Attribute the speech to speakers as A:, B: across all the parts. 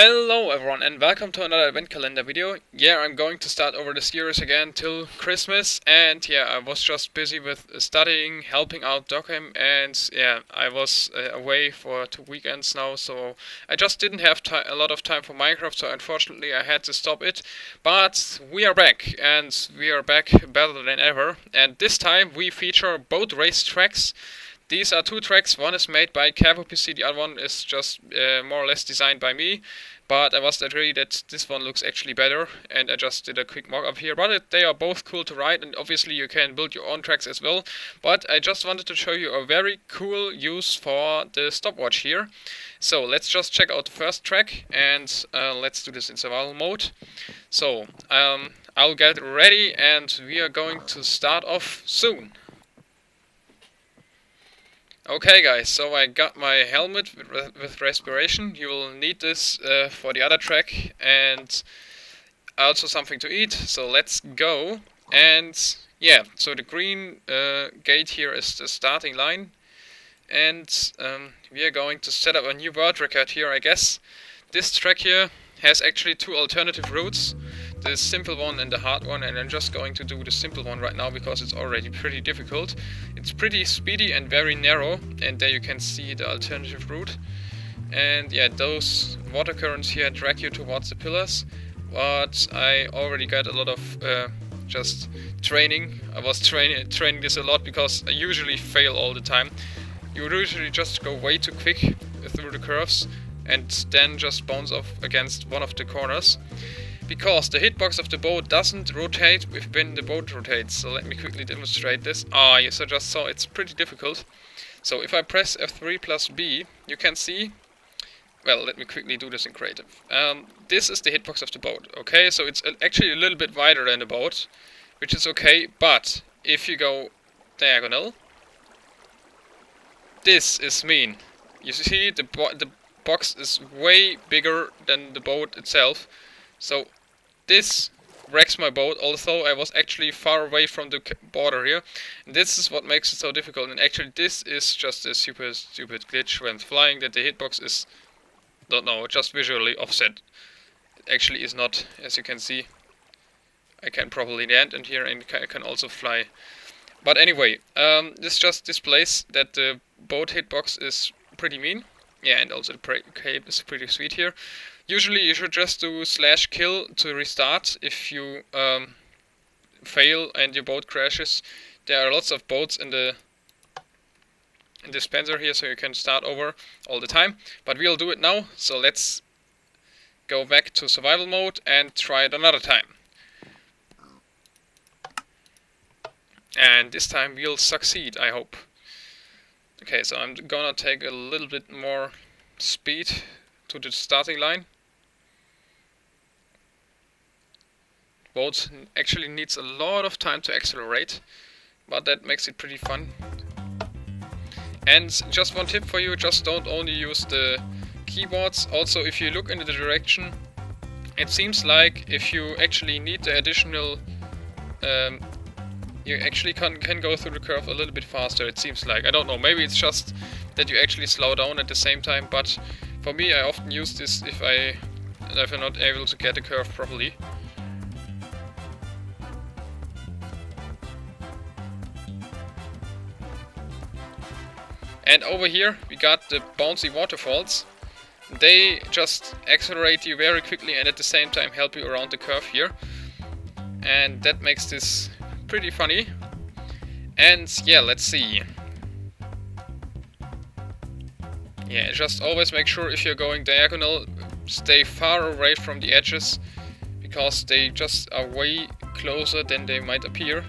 A: Hello everyone and welcome to another Advent calendar video. Yeah, I'm going to start over the series again till Christmas and yeah, I was just busy with studying, helping out Dockham and yeah, I was uh, away for two weekends now so I just didn't have a lot of time for Minecraft so unfortunately I had to stop it. But we are back and we are back better than ever and this time we feature boat race tracks these are two tracks, one is made by PC, the other one is just uh, more or less designed by me. But I was agree that this one looks actually better, and I just did a quick mock-up here. But they are both cool to ride, and obviously you can build your own tracks as well. But I just wanted to show you a very cool use for the stopwatch here. So let's just check out the first track, and uh, let's do this in survival mode. So um, I'll get ready, and we are going to start off soon. Okay guys, so I got my helmet with, with respiration. You will need this uh, for the other track and also something to eat. So let's go. And yeah, so the green uh, gate here is the starting line. And um, we are going to set up a new world record here, I guess. This track here has actually two alternative routes the simple one and the hard one and I'm just going to do the simple one right now because it's already pretty difficult. It's pretty speedy and very narrow and there you can see the alternative route. And yeah, those water currents here drag you towards the pillars, but I already got a lot of uh, just training. I was training training this a lot because I usually fail all the time. You usually just go way too quick through the curves and then just bounce off against one of the corners because the hitbox of the boat doesn't rotate when the boat rotates. So let me quickly demonstrate this. Ah, yes, I just saw it's pretty difficult. So if I press F3 plus B, you can see... Well, let me quickly do this in creative. Um, this is the hitbox of the boat, okay? So it's actually a little bit wider than the boat, which is okay, but if you go diagonal, this is mean. You see, the, bo the box is way bigger than the boat itself, so this wrecks my boat, although I was actually far away from the border here. And this is what makes it so difficult, and actually this is just a super stupid glitch when flying, that the hitbox is, don't know, just visually offset. It actually is not, as you can see. I can probably land in here and I can also fly. But anyway, um, this just displays that the boat hitbox is pretty mean. Yeah, and also the cape is pretty sweet here. Usually you should just do slash kill to restart if you um, fail and your boat crashes. There are lots of boats in the in dispenser here so you can start over all the time. But we'll do it now, so let's go back to survival mode and try it another time. And this time we'll succeed, I hope. Okay, so I'm gonna take a little bit more speed to the starting line. Actually needs a lot of time to accelerate, but that makes it pretty fun. And just one tip for you, just don't only use the keyboards, also if you look in the direction, it seems like if you actually need the additional um, you actually can, can go through the curve a little bit faster, it seems like. I don't know, maybe it's just that you actually slow down at the same time, but for me I often use this if, I, if I'm not able to get the curve properly. And over here we got the bouncy waterfalls. They just accelerate you very quickly and at the same time help you around the curve here. And that makes this pretty funny. And yeah, let's see. Yeah, just always make sure if you're going diagonal, stay far away from the edges, because they just are way closer than they might appear,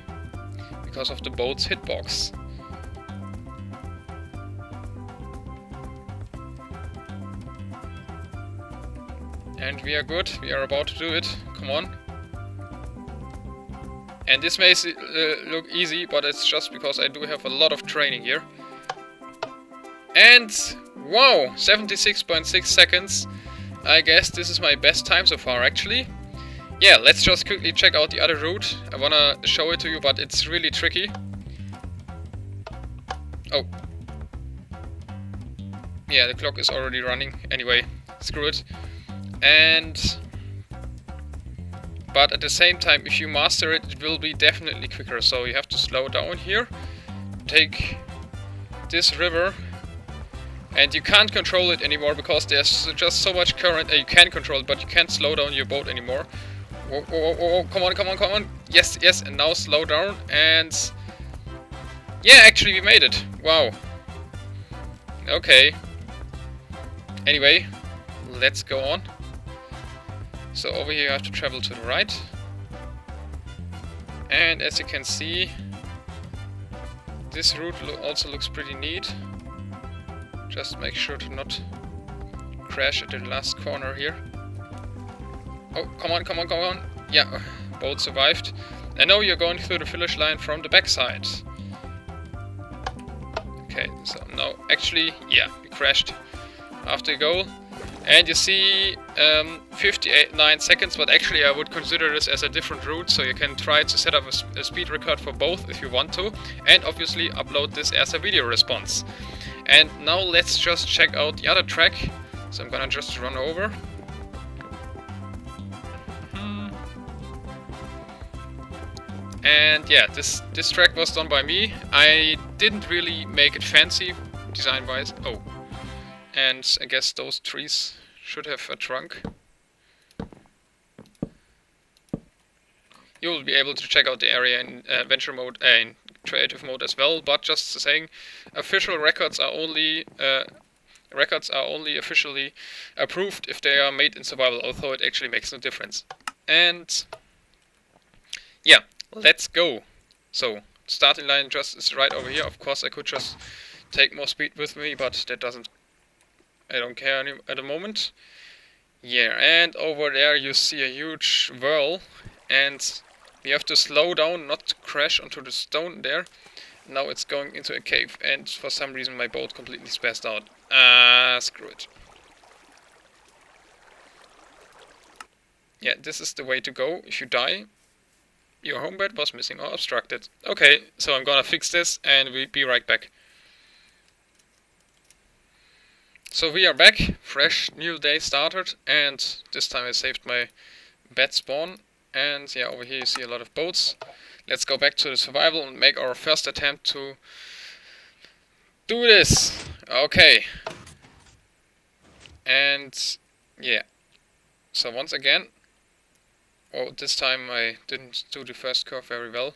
A: because of the boat's hitbox. And we are good, we are about to do it, come on. And this may uh, look easy, but it's just because I do have a lot of training here. And, wow, 76.6 seconds. I guess this is my best time so far, actually. Yeah, let's just quickly check out the other route. I wanna show it to you, but it's really tricky. Oh. Yeah, the clock is already running. Anyway, screw it. And but at the same time if you master it it will be definitely quicker. So you have to slow down here. Take this river. And you can't control it anymore because there's just so much current you can control it but you can't slow down your boat anymore. Oh, oh, oh, come on come on come on. Yes yes and now slow down. And yeah actually we made it. Wow. Okay. Anyway let's go on so over here I have to travel to the right. And as you can see, this route lo also looks pretty neat. Just make sure to not crash at the last corner here. Oh, come on, come on, come on. Yeah, both survived. I know you're going through the finish line from the backside. Okay, so no, actually, yeah, we crashed after goal. And you see um, 59 seconds, but actually I would consider this as a different route, so you can try to set up a, a, speed record for both if you want to, and obviously upload this as a video response. And now let's just check out the other track, so I'm gonna just run over. And yeah, this, this track was done by me. I didn't really make it fancy design-wise. Oh, and I guess those trees should have a trunk. You will be able to check out the area in uh, adventure mode and uh, creative mode as well, but just saying, official records are only uh, records are only officially approved if they are made in survival, although it actually makes no difference. And yeah, let's go. So, starting line just is right over here. Of course, I could just take more speed with me, but that doesn't I don't care any at the moment. Yeah, and over there you see a huge whirl, and we have to slow down, not to crash onto the stone there. Now it's going into a cave, and for some reason my boat completely spazzed out. Ah, uh, screw it. Yeah, this is the way to go. If you die, your home bed was missing or obstructed. Okay, so I'm gonna fix this and we'll be right back. So we are back, fresh new day started, and this time I saved my bed spawn. And yeah, over here you see a lot of boats. Let's go back to the survival and make our first attempt to do this. Okay. And yeah. So once again, oh, this time I didn't do the first curve very well.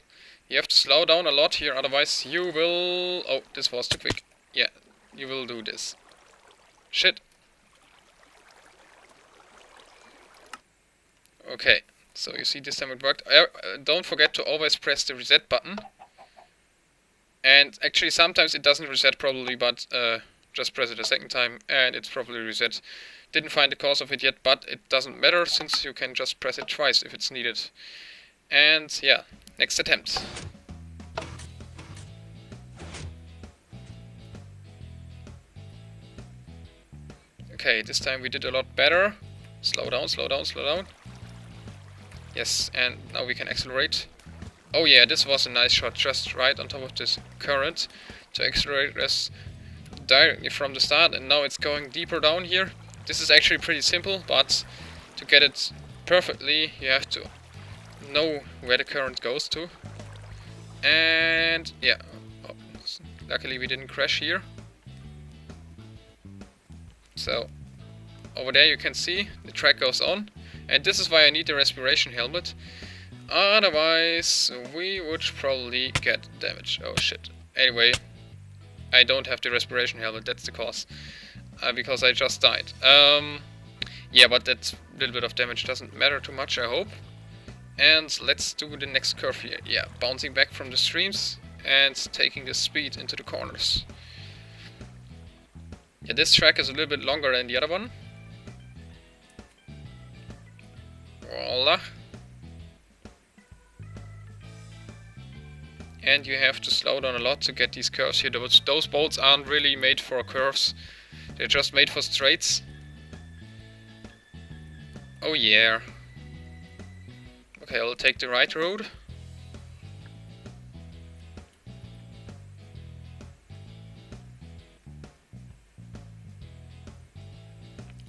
A: You have to slow down a lot here, otherwise you will... Oh, this was too quick. Yeah, you will do this. Shit. Okay, so you see this time it worked. Uh, don't forget to always press the reset button. And actually sometimes it doesn't reset probably, but uh, just press it a second time and it's probably reset. Didn't find the cause of it yet, but it doesn't matter since you can just press it twice if it's needed. And yeah, next attempt. Okay, this time we did a lot better. Slow down, slow down, slow down. Yes, and now we can accelerate. Oh yeah, this was a nice shot, just right on top of this current to accelerate us directly from the start, and now it's going deeper down here. This is actually pretty simple, but to get it perfectly, you have to know where the current goes to. And yeah, oh, luckily we didn't crash here. So over there you can see the track goes on. And this is why I need the respiration helmet. Otherwise we would probably get damage oh shit. Anyway I don't have the respiration helmet. That's the cause. Uh, because I just died. Um, yeah but that little bit of damage. Doesn't matter too much I hope. And let's do the next curve here yeah bouncing back from the streams and taking the speed into the corners yeah, this track is a little bit longer than the other one. Voila. And you have to slow down a lot to get these curves here. Those, those bolts aren't really made for curves. They're just made for straights. Oh yeah. Okay, I'll take the right road.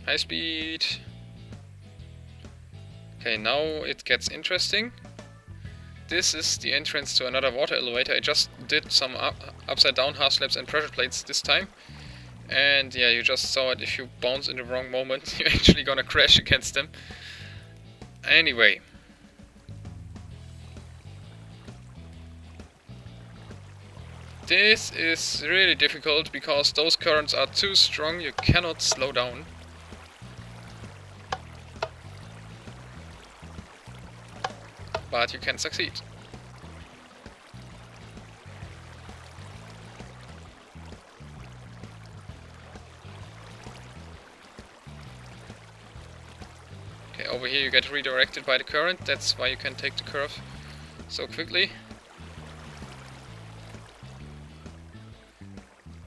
A: High speed. Okay, now it gets interesting. This is the entrance to another water elevator. I just did some up, upside down half slabs and pressure plates this time. And yeah, you just saw it. If you bounce in the wrong moment, you're actually gonna crash against them. Anyway. This is really difficult because those currents are too strong, you cannot slow down. But you can succeed. Okay, over here you get redirected by the current, that's why you can take the curve so quickly.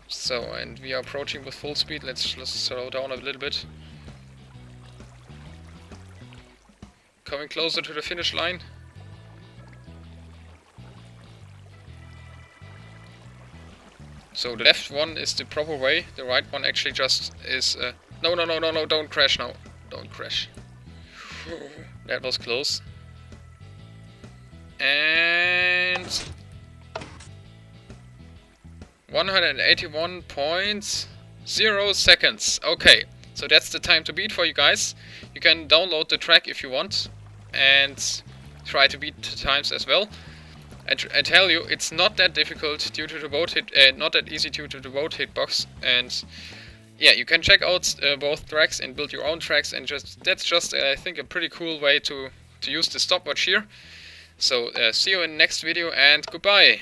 A: So, and we are approaching with full speed, let's just slow down a little bit. Coming closer to the finish line. So the left one is the proper way, the right one actually just is... Uh, no, no, no, no, no, don't crash now. Don't crash. that was close. And... 181.0 seconds. Okay, so that's the time to beat for you guys. You can download the track if you want and try to beat the times as well. I, tell you, it's not that difficult due to the boat hit, uh, not that easy due to the boat hitbox, and yeah, you can check out uh, both tracks and build your own tracks, and just that's just uh, I think a pretty cool way to to use the stopwatch here. So uh, see you in next video, and goodbye.